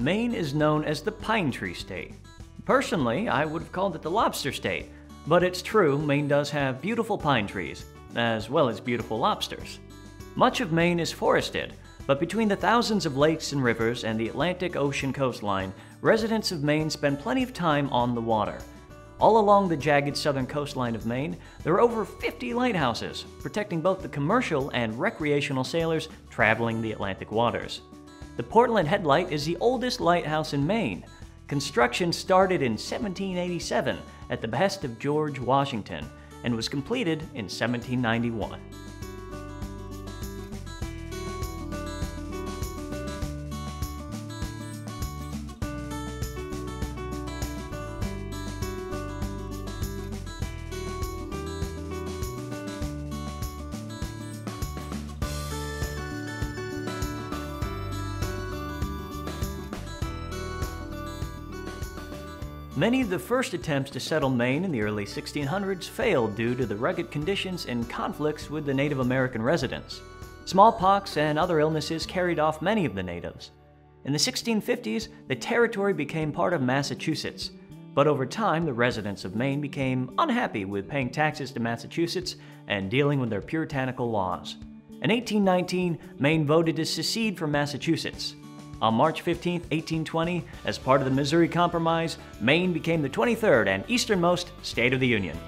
Maine is known as the Pine Tree State. Personally, I would have called it the Lobster State, but it's true, Maine does have beautiful pine trees, as well as beautiful lobsters. Much of Maine is forested, but between the thousands of lakes and rivers and the Atlantic Ocean coastline, residents of Maine spend plenty of time on the water. All along the jagged southern coastline of Maine, there are over 50 lighthouses, protecting both the commercial and recreational sailors traveling the Atlantic waters. The Portland Head Light is the oldest lighthouse in Maine. Construction started in 1787 at the behest of George Washington and was completed in 1791. Many of the first attempts to settle Maine in the early 1600s failed due to the rugged conditions and conflicts with the Native American residents. Smallpox and other illnesses carried off many of the natives. In the 1650s, the territory became part of Massachusetts, but over time, the residents of Maine became unhappy with paying taxes to Massachusetts and dealing with their puritanical laws. In 1819, Maine voted to secede from Massachusetts. On March 15, 1820, as part of the Missouri Compromise, Maine became the 23rd and easternmost state of the Union.